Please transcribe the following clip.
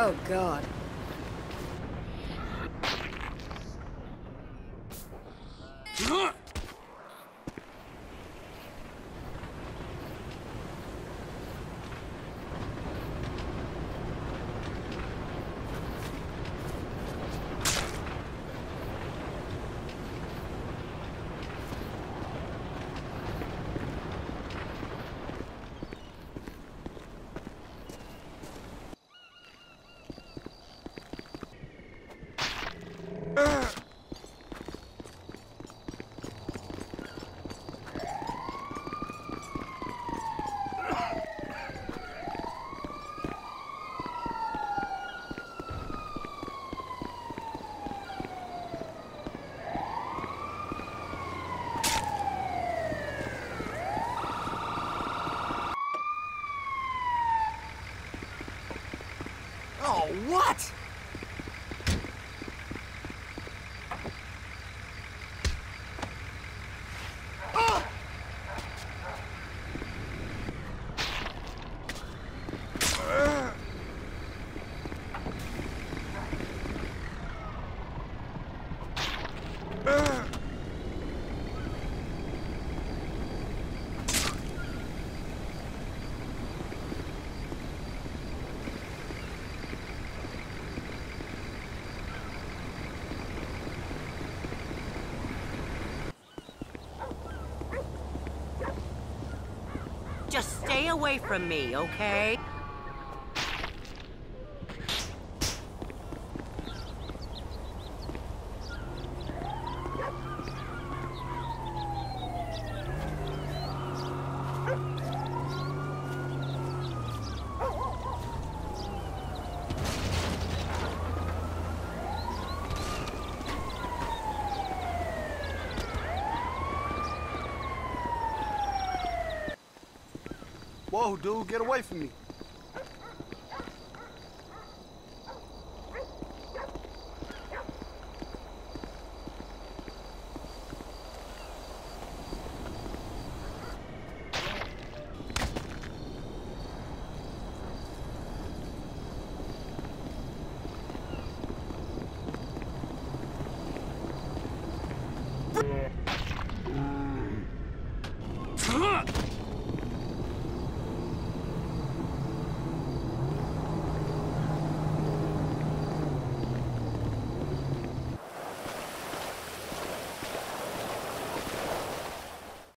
Oh, God. Oh, Oh, what? Just stay away from me, okay? Whoa, dude, get away from me.